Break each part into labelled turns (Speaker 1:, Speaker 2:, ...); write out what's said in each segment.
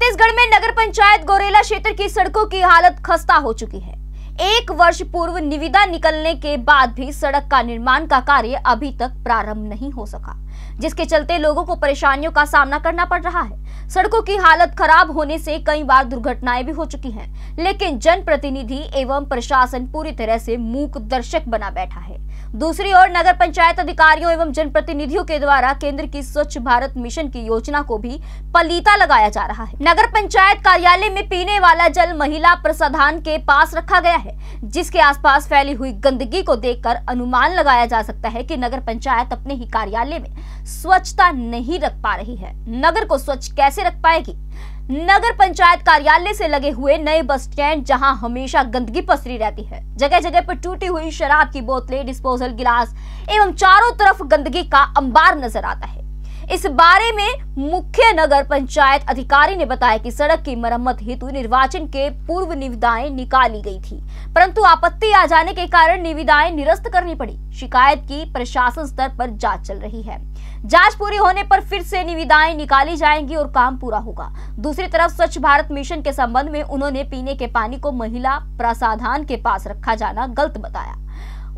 Speaker 1: छत्तीसगढ़ में नगर पंचायत गोरेला क्षेत्र की सड़कों की हालत खस्ता हो चुकी है। एक वर्ष पूर्व निविदा निकलने के बाद भी सड़क का निर्माण का कार्य अभी तक प्रारंभ नहीं हो सका, जिसके चलते लोगों को परेशानियों का सामना करना पड़ रहा है। सड़कों की हालत खराब होने से कई बार दुर्घटनाएँ भी हो चुकी हैं। लेकिन जनप्रतिनिधि एवं प्रशासन पूरी तरह से मूक दर्शक बना बैठा है। दूसरी ओर नगर पंचायत अधिकारियों एवं जनप्रतिनिधियों के द्वारा केंद्र की स्वच्छ भारत मिशन की योजना को भी पलीता लगाया जा रहा है। नगर पंचायत कार्यालय में पीने वाला जल महिला प्रसाधान के पास रखा गया है, जिसके आसपास फैली हुई गंदगी को देखकर अनुमान लगाया जा सकता है कि नगर पंचायत अपने ही कार्यालय में स्वच्छता नहीं रख पा रही है। नगर को स्वच्छ कैसे रख पाएगी। नगर पंचायत कार्यालय से लगे हुए नए बस स्टैंड जहाँ हमेशा गंदगी पसरी रहती है। जगह जगह पर टूटी हुई शराब की बोतलें, डिस्पोजल गिलास एवं चारों तरफ़ गंदगी का अंबार नज़र आता है। इस बारे में मुख्य नगर पंचायत अधिकारी ने बताया कि सड़क की मरम्मत हेतु निर्वाचन के पूर्व निविदाएँ निकाली गई थी, परंतु आपत्ति आ जाने के कारण निविदाएँ निरस्त करनी पड़ी। शिकायत की प्रशासन स्तर पर जाँच चल रही है। जाँच पूरी होने पर फिर से निविदाएँ निकाली जाएँगी और काम पूरा होगा। दूसरी तरफ़ स्वच्छ भारत मिशन के संबंध में उन्होंने पीने के पानी को महिला प्रसाधान के पास रखा जाना गलत बताया।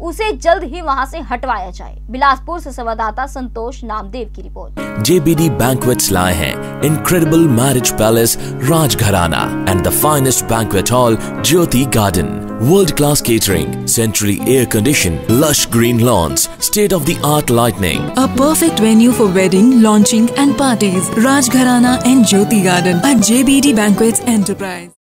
Speaker 1: उसे जल्द ही वहाँ से हटवाया जाए बिलासपुर से संवाददाता संतोष नामदेव की रिपोर्ट
Speaker 2: JBD Banquets लाए हैं Incredible Marriage Palace Rajgharana and the finest banquet hall Jyoti Garden. World class catering, centrally air conditioned, lush green lawns, state of the art lighting.
Speaker 3: A perfect venue for wedding, launching and parties. Rajgharana and Jyoti Garden at JBD Banquets Enterprise.